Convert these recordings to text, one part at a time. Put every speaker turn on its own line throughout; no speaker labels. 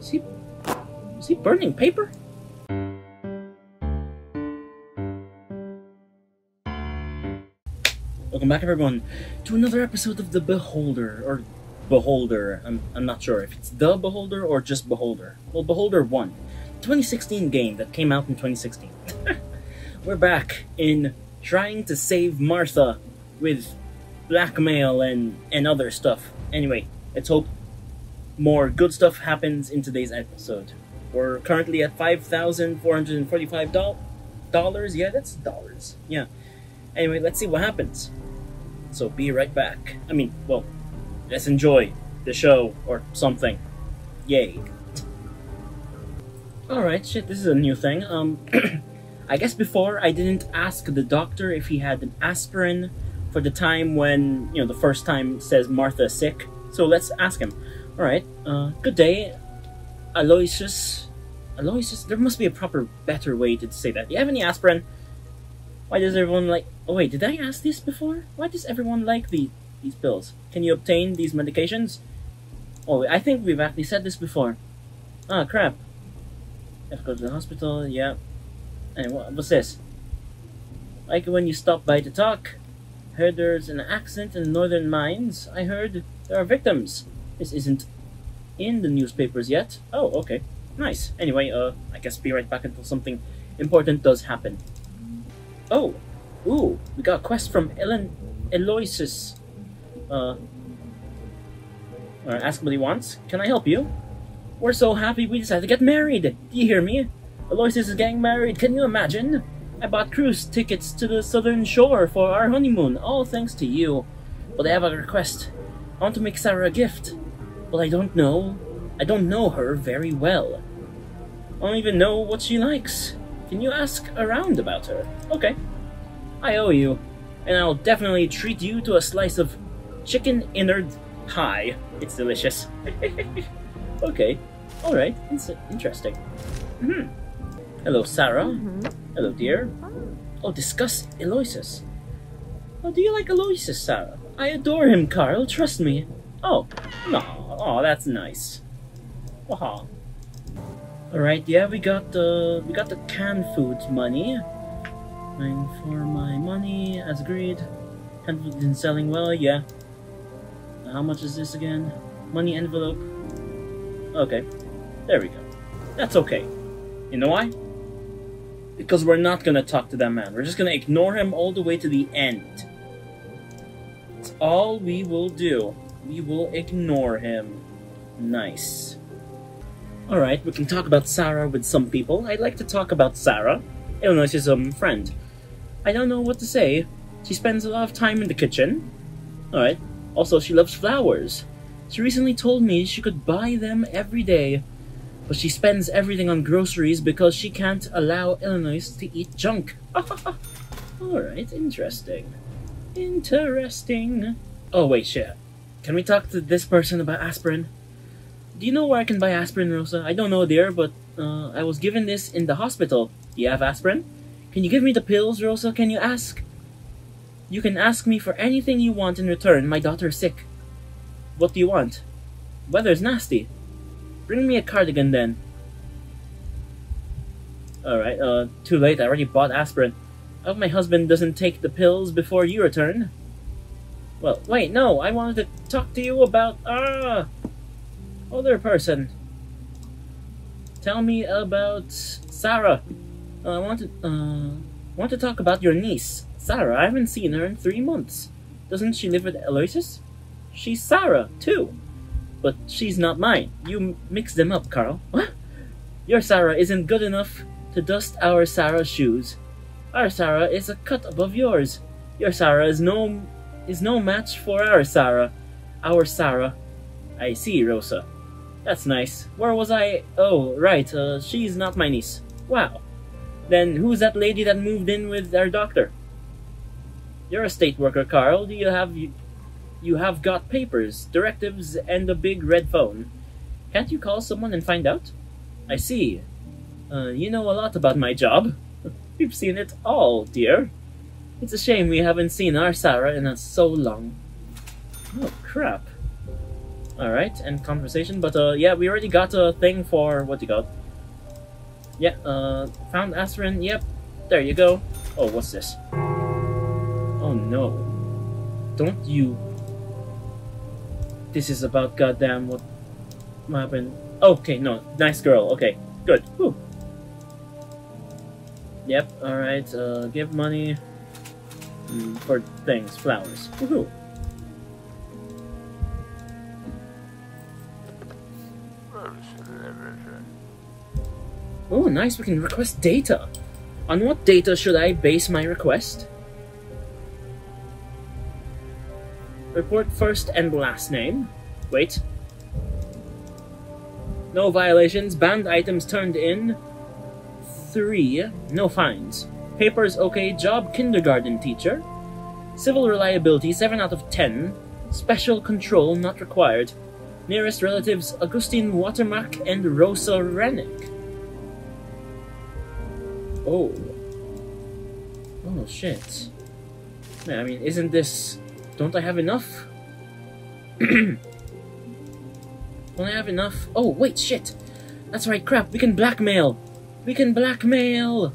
Is he... Is he burning paper? Welcome back everyone to another episode of The Beholder, or Beholder, I'm, I'm not sure if it's The Beholder or just Beholder. Well, Beholder 1, 2016 game that came out in 2016. We're back in trying to save Martha with blackmail and, and other stuff. Anyway, let's hope more good stuff happens in today's episode. We're currently at $5,445. Yeah, that's dollars. Yeah. Anyway, let's see what happens. So be right back. I mean, well, let's enjoy the show or something. Yay. Alright, shit, this is a new thing. Um, I guess before I didn't ask the doctor if he had an aspirin for the time when, you know, the first time says Martha sick. So let's ask him. Alright, uh, good day, Aloysius. Aloysius? There must be a proper, better way to say that. Do you have any aspirin? Why does everyone like... Oh wait, did I ask this before? Why does everyone like the, these pills? Can you obtain these medications? Oh, I think we've actually said this before. Ah, crap. I have to go to the hospital, yeah. And what, was this? Like when you stop by to talk. Heard there's an accident in the northern mines. I heard there are victims. This isn't in the newspapers yet. Oh, okay. Nice. Anyway, uh, I guess be right back until something important does happen. Oh, ooh, we got a quest from Ellen Aloysius. Uh, alright, ask what he wants. Can I help you? We're so happy we decided to get married. Do you hear me? Aloysius is getting married. Can you imagine? I bought cruise tickets to the southern shore for our honeymoon, all thanks to you. But I have a request. I want to make Sarah a gift. But I don't know. I don't know her very well. I don't even know what she likes. Can you ask around about her? Okay. I owe you, and I'll definitely treat you to a slice of chicken innard pie. It's delicious. okay. Alright. It's interesting. hmm Hello, Sarah.
Mm-hmm.
Hello, dear. Oh, discuss Aloysius. Oh, do you like Aloysius, Sarah? I adore him, Carl. Trust me. Oh, no. Oh, that's nice. Waha. Alright, yeah, we got the we got the canned foods money. Paying for my money as agreed. Canned food is selling well, yeah. How much is this again? Money envelope. Okay. There we go. That's okay. You know why? Because we're not gonna talk to that man. We're just gonna ignore him all the way to the end. That's all we will do. We will ignore him. Nice. Alright, we can talk about Sarah with some people. I'd like to talk about Sarah. Illinois' um, friend. I don't know what to say. She spends a lot of time in the kitchen. Alright. Also, she loves flowers. She recently told me she could buy them every day, but she spends everything on groceries because she can't allow Illinois to eat junk. Alright, interesting. Interesting. Oh, wait, shit. Can we talk to this person about aspirin? Do you know where I can buy aspirin, Rosa? I don't know, dear, but uh, I was given this in the hospital. Do you have aspirin? Can you give me the pills, Rosa? Can you ask? You can ask me for anything you want in return. My daughter's sick. What do you want? Weather's nasty. Bring me a cardigan then. Alright, uh, too late. I already bought aspirin. I hope my husband doesn't take the pills before you return. Well, wait, no. I wanted to talk to you about, ah, other person. Tell me about Sarah. Uh, I want to, uh, want to talk about your niece, Sarah. I haven't seen her in three months. Doesn't she live with Aloysius? She's Sarah, too. But she's not mine. You mix them up, Carl. What? Your Sarah isn't good enough to dust our Sarah's shoes. Our Sarah is a cut above yours. Your Sarah is no is no match for our Sarah. Our Sarah. I see, Rosa. That's nice. Where was I? Oh, right. Uh, she's not my niece. Wow. Then who's that lady that moved in with our doctor? You're a state worker, Carl. Do you have you, have got papers, directives, and a big red phone? Can't you call someone and find out? I see. Uh, you know a lot about my job. We've seen it all, dear. It's a shame we haven't seen our Sarah in so long. Oh, crap. Alright, and conversation, but uh, yeah, we already got a thing for, what you got? Yeah, uh, found aspirin, yep, there you go. Oh, what's this? Oh no. Don't you... This is about goddamn what happened. Okay, no, nice girl, okay, good, Whew. Yep, alright, uh, give money for things, flowers. Woohoo! Oh, nice, we can request data. On what data should I base my request? Report first and last name. Wait. No violations, banned items turned in. Three, no fines. Papers okay, job kindergarten teacher. Civil reliability 7 out of 10. Special control not required. Nearest relatives Augustine Watermark and Rosa Rennick. Oh. Oh shit. Man, I mean, isn't this... Don't I have enough? Don't I have enough? Oh, wait, shit! That's right, crap, we can blackmail! We can blackmail!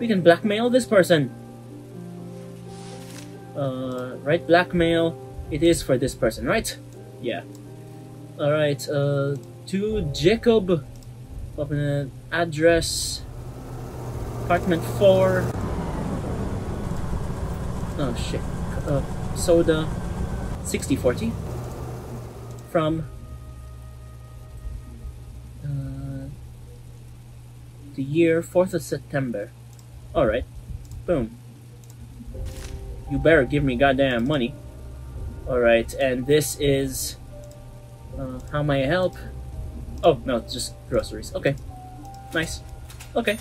We can blackmail this person! Uh, right, blackmail. It is for this person, right? Yeah. Alright, uh, to Jacob. Open an address. Apartment 4. Oh shit. Uh, soda. 6040. From. Uh, the year 4th of September. Alright. Boom. You better give me goddamn money. Alright, and this is. Uh, how may I help? Oh, no, just groceries. Okay. Nice. Okay.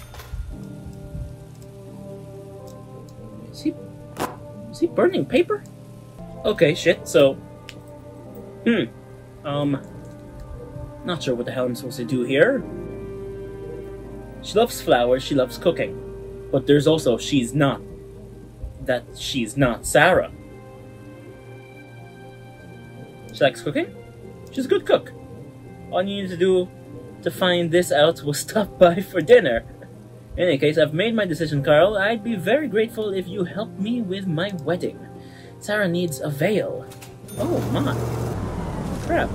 Is he... Is he burning paper? Okay, shit, so... Hmm. Um... Not sure what the hell I'm supposed to do here. She loves flowers, she loves cooking. But there's also she's not. That she's not Sarah. She likes cooking? She's a good cook. All you need to do to find this out was stop by for dinner. In any case, I've made my decision, Carl. I'd be very grateful if you help me with my wedding. Sarah needs a veil. Oh my. Crap.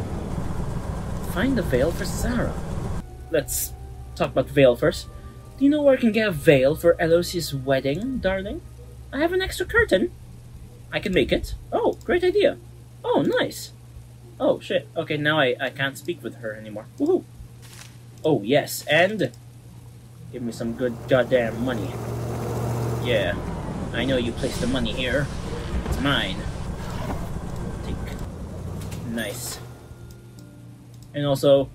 Find a veil for Sarah. Let's talk about the veil first. Do you know where I can get a veil for Elosie's wedding, darling? I have an extra curtain. I can make it. Oh, great idea. Oh, nice. Oh, shit. Okay, now I, I can't speak with her anymore. Woohoo! Oh, yes, and... Give me some good goddamn money. Yeah, I know you placed the money here. It's mine. Take. Nice. And also,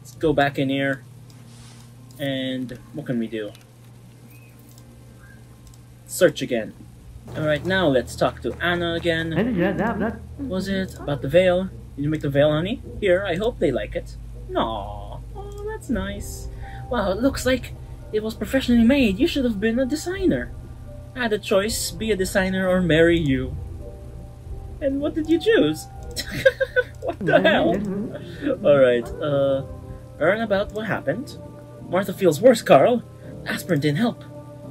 let's go back in here. And what can we do? Search again. Alright, now let's talk to Anna again. Was it about the veil? Did you make the veil, honey? Here, I hope they like it. No, oh, that's nice. Wow, it looks like it was professionally made. You should have been a designer. I had a choice, be a designer or marry you. And what did you choose? what the hell? Alright, uh, learn about what happened. Martha feels worse, Carl. Aspirin didn't help.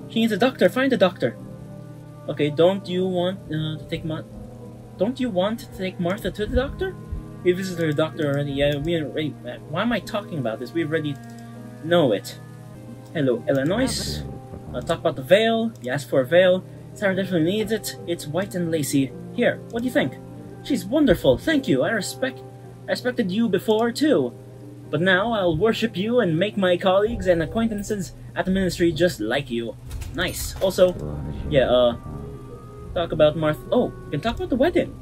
She needs a doctor. Find a doctor. Okay, don't you want uh, to take Ma- Don't you want to take Martha to the doctor? We visited the doctor already. Yeah, we already. Why am I talking about this? We already know it. Hello, Illinois. I'll talk about the veil. You asked for a veil. Sarah definitely needs it. It's white and lacy. Here, what do you think? She's wonderful. Thank you. I respect. I respected you before too. But now I'll worship you and make my colleagues and acquaintances at the ministry just like you. Nice. Also, yeah, uh, talk about Martha. Oh, we can talk about the wedding.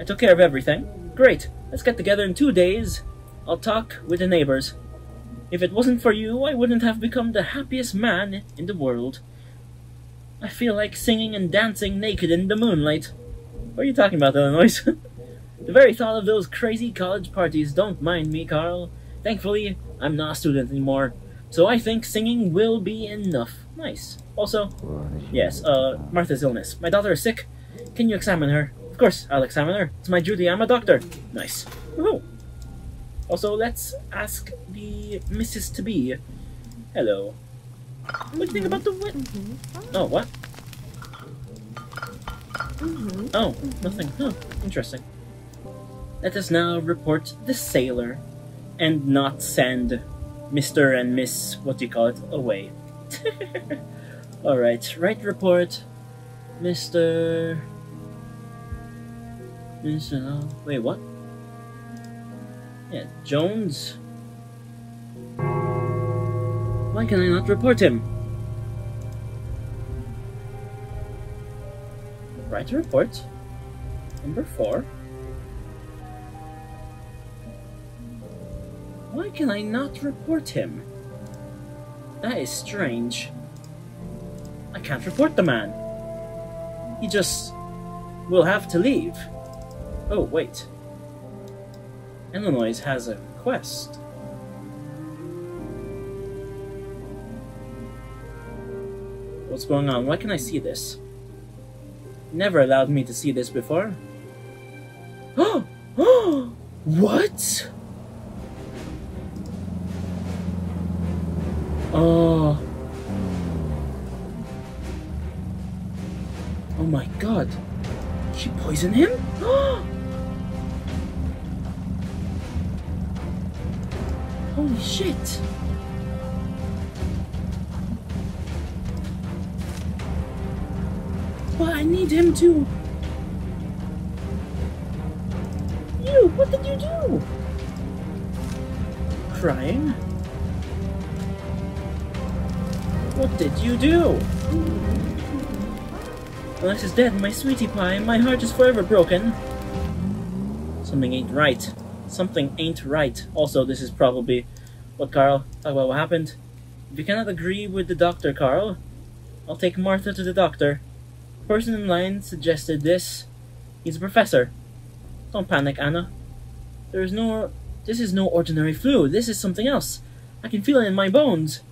I took care of everything. Great. Let's get together in two days. I'll talk with the neighbors. If it wasn't for you, I wouldn't have become the happiest man in the world. I feel like singing and dancing naked in the moonlight. What are you talking about, Illinois? the very thought of those crazy college parties don't mind me, Carl. Thankfully, I'm not a student anymore, so I think singing will be enough. Nice. Also, yes, uh, Martha's illness. My daughter is sick. Can you examine her? Of course, I'll examine her. It's my duty, I'm a doctor. Nice. Oh. Also, let's ask the Mrs. to be. Hello. What do you think about the wit? Oh, what? Oh, nothing. Huh, interesting. Let us now report the sailor and not send Mr. and Miss, what do you call it, away. Alright, right report. Mr. Mr. uh, Wait, what? Yeah, Jones. Why can I not report him? Right report. Number four. Why can I not report him? That is strange. I can't report the man. He just will have to leave. Oh, wait. Illinois has a quest. What's going on? Why can I see this? Never allowed me to see this before. Oh! what? Oh. Oh my god. She poisoned him? Holy shit. But I need him to... You, what did you do? Crying? What did you do? Alex is dead, my sweetie pie. My heart is forever broken. Something ain't right. Something ain't right. Also, this is probably what Carl talk about what happened. If you cannot agree with the doctor, Carl, I'll take Martha to the doctor. The person in line suggested this. He's a professor. Don't panic, Anna. There is no. This is no ordinary flu. This is something else. I can feel it in my bones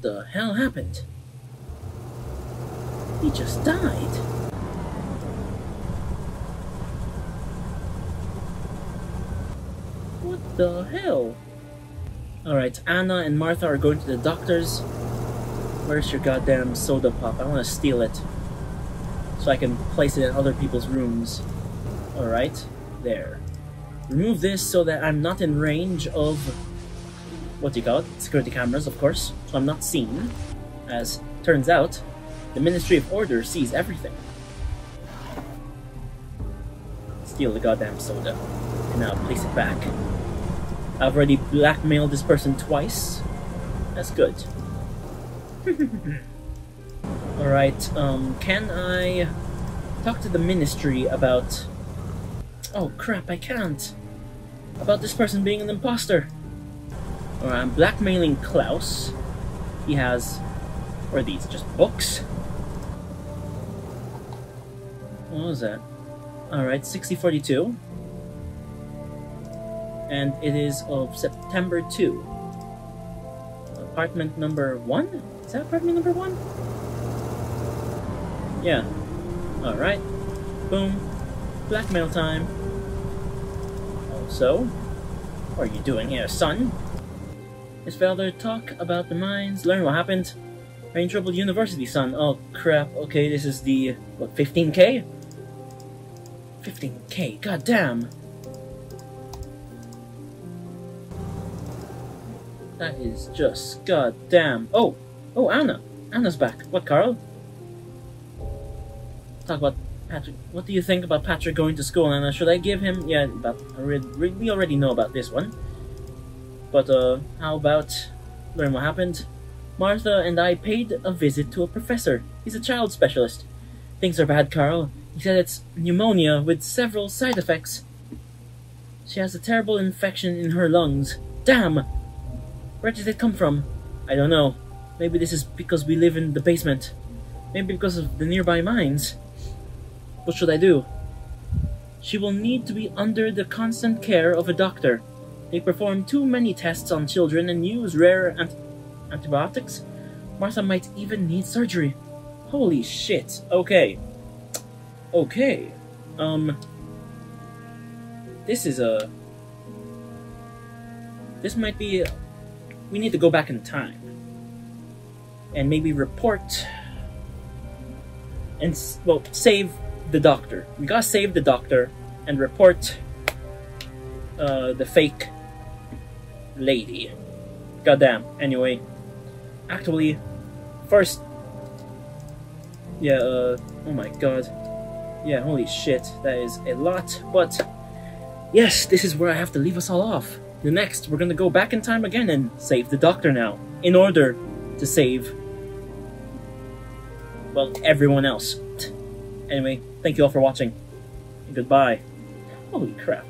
the hell happened? He just died. What the hell? Alright, Anna and Martha are going to the doctor's. Where's your goddamn soda pop? I want to steal it. So I can place it in other people's rooms. Alright, there. Remove this so that I'm not in range of what do you call it? Security cameras, of course, so I'm not seen. As turns out, the Ministry of Order sees everything. Steal the goddamn soda. And now place it back. I've already blackmailed this person twice. That's good. Alright, um, can I talk to the Ministry about... Oh crap, I can't! About this person being an imposter! Or I'm blackmailing Klaus. He has... What are these? Just books? What was that? Alright, 6042. And it is of September 2. Apartment number 1? Is that apartment number 1? Yeah. Alright. Boom. Blackmail time. So, what are you doing here, son? His father talk about the mines, learn what happened. Are in trouble university, son. Oh crap, okay, this is the, what, 15k? 15k, god damn. That is just goddamn. Oh, oh, Anna. Anna's back. What, Carl? Talk about Patrick. What do you think about Patrick going to school, Anna? Should I give him? Yeah, but we already know about this one. But uh, how about learn what happened? Martha and I paid a visit to a professor. He's a child specialist. Things are bad, Carl. He said it's pneumonia with several side effects. She has a terrible infection in her lungs. Damn! Where did it come from? I don't know. Maybe this is because we live in the basement. Maybe because of the nearby mines. What should I do? She will need to be under the constant care of a doctor. They perform too many tests on children and use rare ant antibiotics. Martha might even need surgery. Holy shit. Okay. Okay. Um. this is a. This might be. We need to go back in time. And maybe report. And, well, save the doctor. We gotta save the doctor and report uh, the fake lady. Goddamn. Anyway, actually, first, yeah. Uh, oh my god. Yeah. Holy shit. That is a lot. But yes, this is where I have to leave us all off. The next, we're gonna go back in time again and save the doctor now, in order to save. Well, everyone else. Anyway, thank you all for watching. Goodbye. Holy crap.